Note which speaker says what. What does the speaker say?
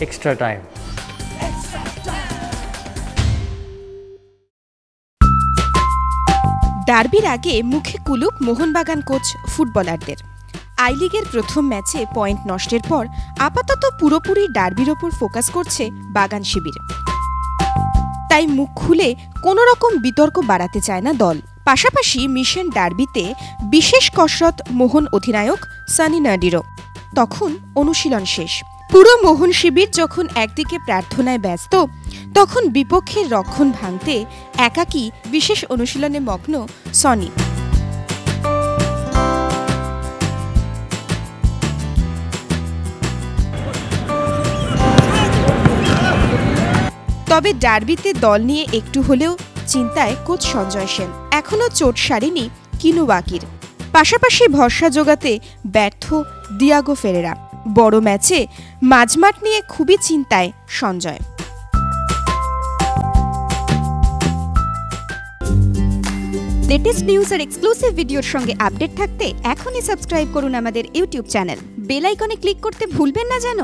Speaker 1: extra time.
Speaker 2: ডার্বির আগে মুখে কুলুপ মোহনবাগান কোচ ফুটবলারদের। আই লিগের প্রথম ম্যাচে পয়েন্ট নষ্টের পর আপাতত পুরোপুরি ডার্বির ওপর ফোকাস করছে বাগান শিবির। তাই মুখ খুলে কোনো রকম বিতর্ক বাড়াতে চায় না দল। পাশাপাশি মিশন ডার্বিতে বিশেষ কসরত মোহন অধিনায়ক সানি নাডিরও তখন অনুশীলন শেষ। পুরো মোহন শিবির যখন একদিকে প্রার্থনায় ব্যস্ত, তখন বিপক্ষের রক্ষণ ভাঙতে একাকী বিশেষ অনুশীলনে মগ্ন সনি। তবে ডার্বিতে দল নিয়ে একটু হলেও চিন্তায় কোচ সঞ্জয় সেন। এখনও চোট সারেনি কিনুবাকির। পাশাপাশি ভরসা জোগাতে ব্যর্থ দিয়াগো ফেরেরা। বড় ম্যাচে মাঝমাঠ নিয়ে খুবই চিন্তায় সঞ্জয়।
Speaker 3: লেটেস্ট নিউজ আর এক্সক্লুসিভ ভিডিওর সঙ্গে আপডেট থাকতে এখনই সাবস্ক্রাইব করুন আমাদের ইউটিউব চ্যানেল বেল আইকনে ক্লিক করতে ভুলবেন না যেন।